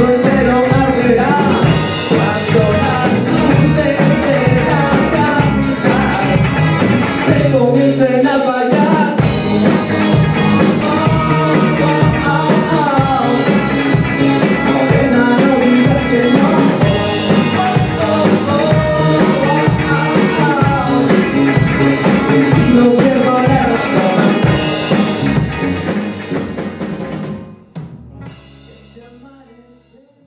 But they don't I say